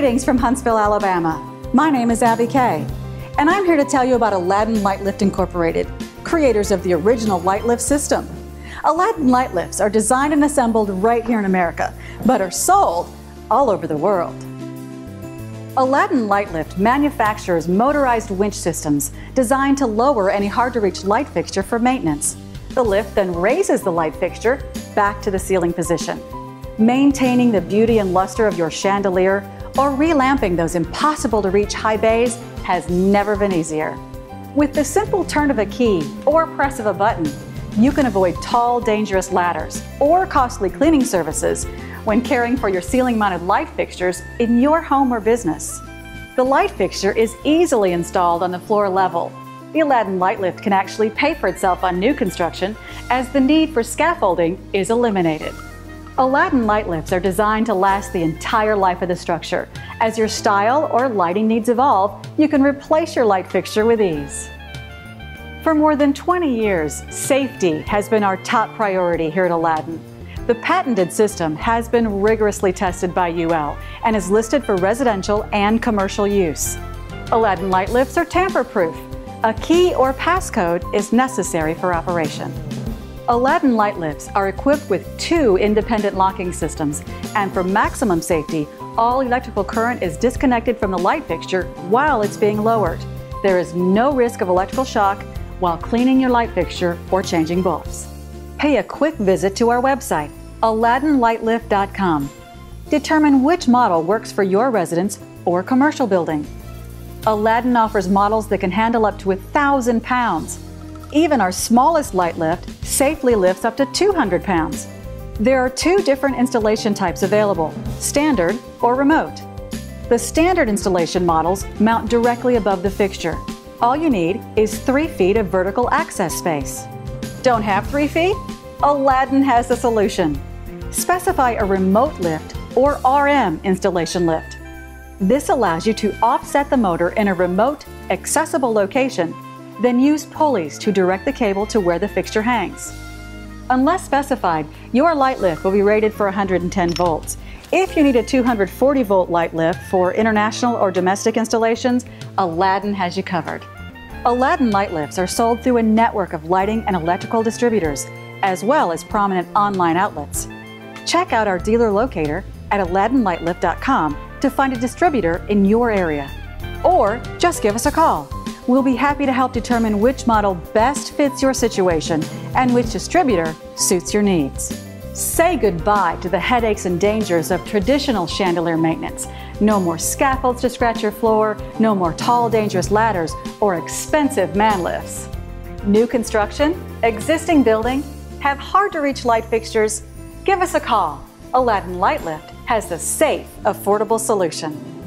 Greetings from Huntsville, Alabama. My name is Abby Kay, and I'm here to tell you about Aladdin Light Lift Incorporated, creators of the original light lift system. Aladdin light lifts are designed and assembled right here in America, but are sold all over the world. Aladdin Light Lift manufactures motorized winch systems designed to lower any hard to reach light fixture for maintenance. The lift then raises the light fixture back to the ceiling position. Maintaining the beauty and luster of your chandelier or relamping those impossible to reach high bays has never been easier. With the simple turn of a key or press of a button, you can avoid tall, dangerous ladders or costly cleaning services when caring for your ceiling mounted light fixtures in your home or business. The light fixture is easily installed on the floor level the Aladdin Light Lift can actually pay for itself on new construction as the need for scaffolding is eliminated. Aladdin light lifts are designed to last the entire life of the structure. As your style or lighting needs evolve, you can replace your light fixture with ease. For more than 20 years, safety has been our top priority here at Aladdin. The patented system has been rigorously tested by UL and is listed for residential and commercial use. Aladdin light lifts are tamper-proof a key or passcode is necessary for operation. Aladdin light lifts are equipped with two independent locking systems, and for maximum safety, all electrical current is disconnected from the light fixture while it's being lowered. There is no risk of electrical shock while cleaning your light fixture or changing bulbs. Pay a quick visit to our website, aladdinlightlift.com. Determine which model works for your residence or commercial building. Aladdin offers models that can handle up to a thousand pounds. Even our smallest light lift safely lifts up to 200 pounds. There are two different installation types available, standard or remote. The standard installation models mount directly above the fixture. All you need is three feet of vertical access space. Don't have three feet? Aladdin has the solution. Specify a remote lift or RM installation lift. This allows you to offset the motor in a remote, accessible location, then use pulleys to direct the cable to where the fixture hangs. Unless specified, your light lift will be rated for 110 volts. If you need a 240 volt light lift for international or domestic installations, Aladdin has you covered. Aladdin light lifts are sold through a network of lighting and electrical distributors, as well as prominent online outlets. Check out our dealer locator at aladdinlightlift.com to find a distributor in your area. Or just give us a call. We'll be happy to help determine which model best fits your situation and which distributor suits your needs. Say goodbye to the headaches and dangers of traditional chandelier maintenance. No more scaffolds to scratch your floor, no more tall, dangerous ladders, or expensive man lifts. New construction, existing building, have hard to reach light fixtures? Give us a call. Aladdin Light Lift has the safe, affordable solution.